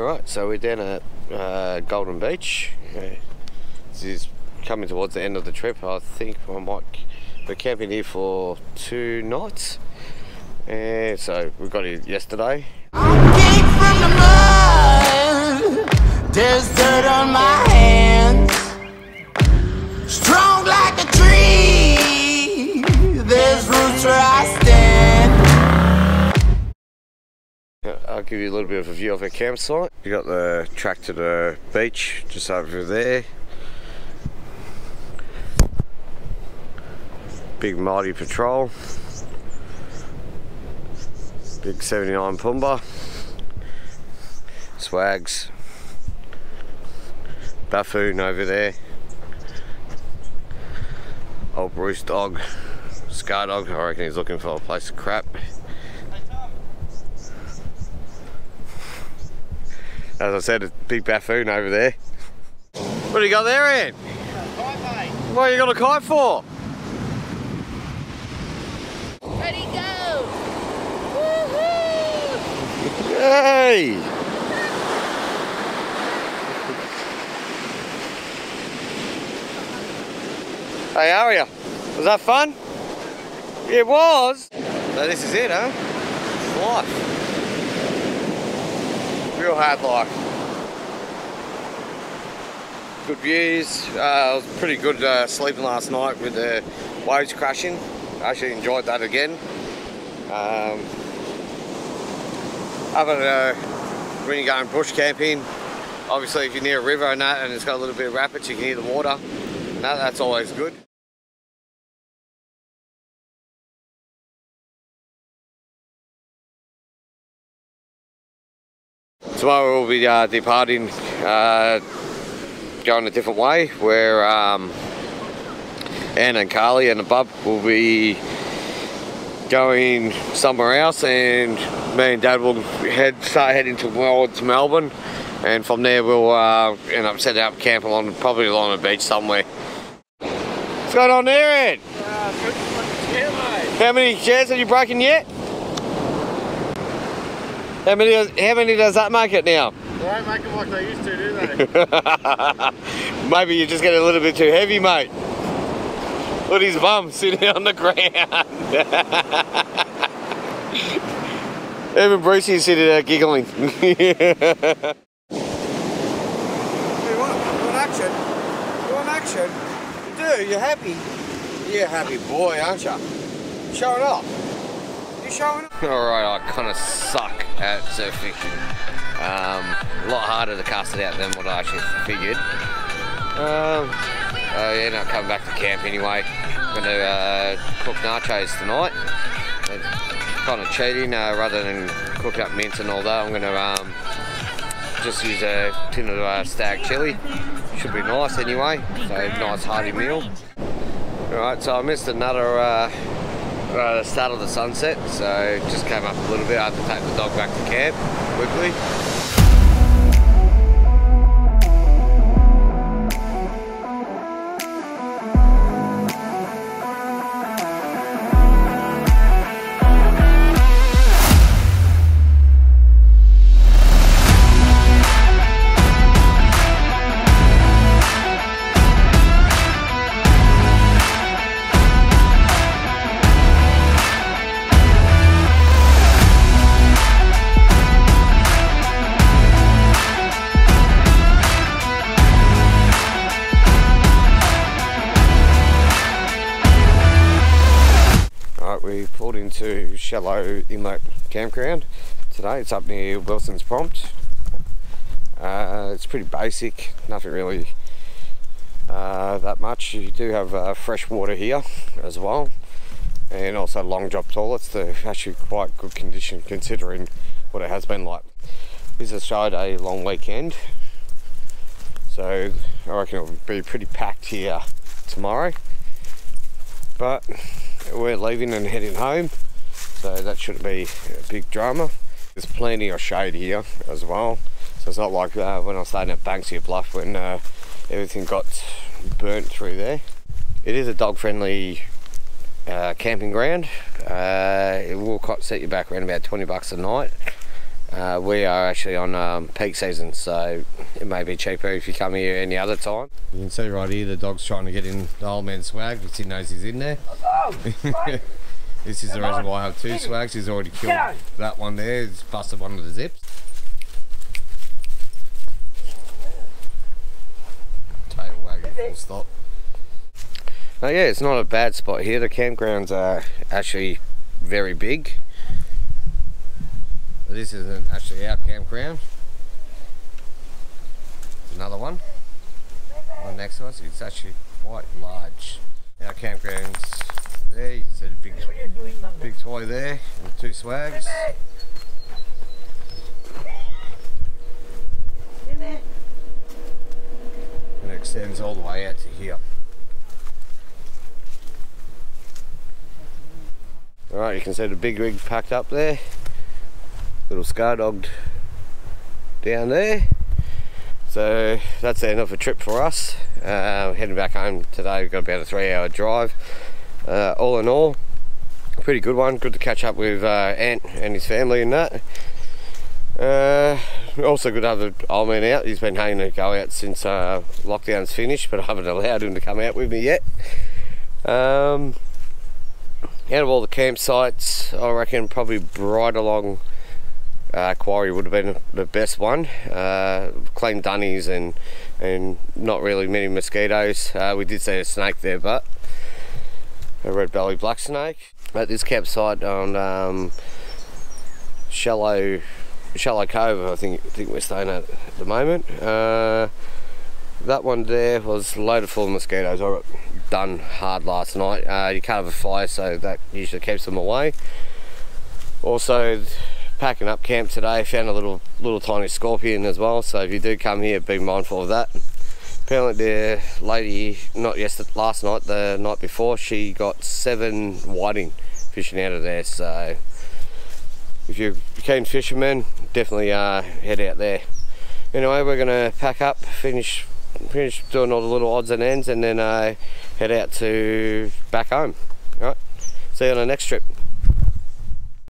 Alright, so we're down at uh, Golden Beach. Uh, this is coming towards the end of the trip. I think I might. We're camping here for two nights. So we got here yesterday. I'll give you a little bit of a view of our campsite. You got the track to the beach just over there. Big mighty patrol. Big 79 Puumba. Swags. Buffoon over there. Old Bruce dog. Scar dog, I reckon he's looking for a place to crap. As I said, a big buffoon over there. What do you got there, Ian? What you got a kite for? Ready, go! Woohoo! Hey! Hey, how are you? Was that fun? It was. So this is it, huh? It's life. Real hard life. Good views. Uh, it was pretty good uh, sleeping last night with the waves crashing. Actually enjoyed that again. Um, other uh, when you're going bush camping, obviously if you're near a river and that and it's got a little bit of rapids, you can hear the water. That, that's always good. Tomorrow we'll be uh, departing, uh, going a different way, where um, Anne and Carly and the bub will be going somewhere else and me and dad will head start heading towards Melbourne and from there we'll uh, end up setting up camp along probably along the beach somewhere. What's going on there Ed? How many chairs have you broken yet? How many, does, how many does that make it now? They don't make them like they used to, do they? Maybe you're just getting a little bit too heavy, mate. Look at his bum sitting on the ground. Even Brucey's sitting there giggling. Hey, what? You want action? You want action? You do, you're happy. You're a happy boy, aren't you? You showing off. Showing? Alright, I kind of suck at surfing. Um, a lot harder to cast it out than what I actually figured. Um, I ended up coming back to camp anyway. Going to uh, cook nachos tonight. Kind of cheating uh, rather than cook up mince and all that. I'm going to um, just use a tin of uh, stag chili. Should be nice anyway. So nice hearty meal. Alright, so I missed another uh, uh, start of the sunset, so just came up a little bit. I had to take the dog back to camp quickly. Pulled Shallow Inlet Campground today. It's up near Wilson's Prom. Uh, it's pretty basic, nothing really uh, that much. You do have uh, fresh water here as well, and also long drop toilets. They're actually quite good condition considering what it has been like. This is a long weekend, so I reckon it'll be pretty packed here tomorrow. But we're leaving and heading home, so that shouldn't be a big drama. There's plenty of shade here as well, so it's not like uh, when I was staying at Banksia Bluff when uh, everything got burnt through there. It is a dog-friendly uh, camping ground. Uh, it will set you back around about 20 bucks a night. Uh, we are actually on um, peak season, so it may be cheaper if you come here any other time. You can see right here the dog's trying to get in the old man's swag because he knows he's in there. this is the reason why I have two swags. He's already killed that one there. He's busted one of the zips. Tail wagging full stop. Oh yeah, it's not a bad spot here. The campgrounds are actually very big. This isn't actually our campground. There's another one. One next to us. It's actually quite large. Our campground's there. You can see the big, big toy there and two swags. And it extends all the way out to here. Alright, you can see the big rig packed up there. Little scar dogged down there. So that's the end of a trip for us. Uh, heading back home today, we've got about a three hour drive. Uh, all in all, pretty good one. Good to catch up with uh, Ant and his family and that. Uh, also good to have the old man out. He's been hanging to go out since uh, lockdown's finished, but I haven't allowed him to come out with me yet. Um, out of all the campsites, I reckon probably right along uh, Quarry would have been the best one. Uh, clean dunnies and and not really many mosquitoes. Uh, we did see a snake there, but a red belly black snake. At this campsite on um, Shallow Shallow Cove, I think I think we're staying at at the moment. Uh, that one there was loaded full of mosquitoes. I done hard last night. Uh, you can't have a fire, so that usually keeps them away. Also, packing up camp today, found a little little tiny scorpion as well. So if you do come here, be mindful of that. Apparently, the lady, not yesterday, last night, the night before, she got seven whiting fishing out of there. So if you're a keen fisherman, definitely uh, head out there. Anyway, we're gonna pack up, finish finish doing all the little odds and ends, and then uh, head out to back home. All right, see you on the next trip.